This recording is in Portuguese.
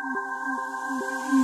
Música